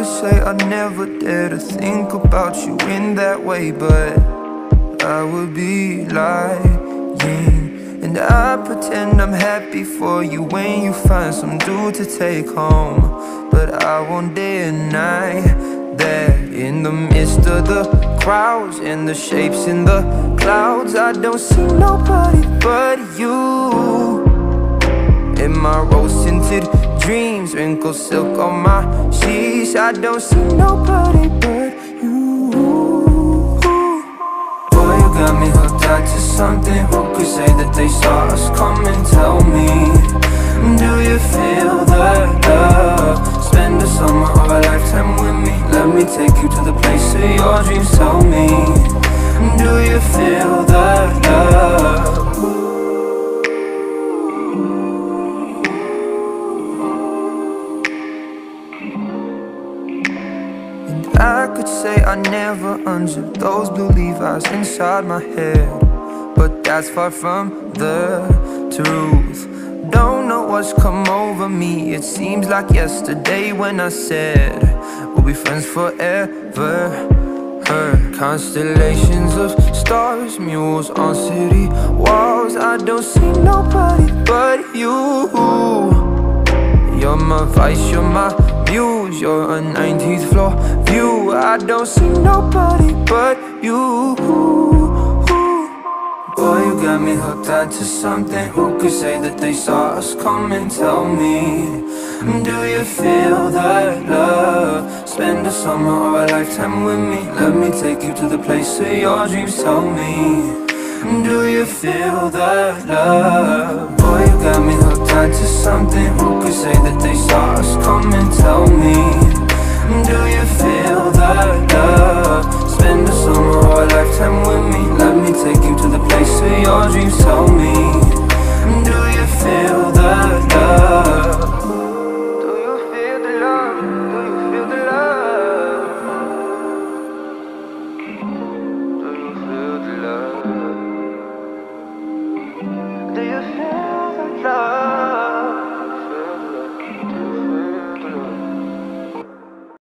could say I never dare to think about you in that way, but I would be lying. And I pretend I'm happy for you when you find some dude to take home. But I won't deny that in the midst of the crowds and the shapes in the clouds, I don't see nobody but you. In my rose tinted dreams, wrinkled silk on my sheets, I don't see nobody but you. Boy, you got me hooked on to something. Who could say that they saw us coming? Tell me, do you feel the love? Spend a summer or a lifetime with me. Let me take you to the place of your dreams. Tell me, do you feel I could say I never unzipped those blue Levi's inside my head. But that's far from the truth. Don't know what's come over me. It seems like yesterday when I said we'll be friends forever. Her constellations of stars, mules on city walls. I don't see nobody but you. You're my vice, you're my muse, you're a 19th floor view. I don't see nobody but you. Boy, you got me hooked onto something. Who could say that they saw us coming? Tell me, mm, do you feel that love? Spend a summer or a lifetime with me. Let me take you to the place of your dreams. Tell me. Mm, do you feel that love? Onto something Who could say that they saw us coming? Tell me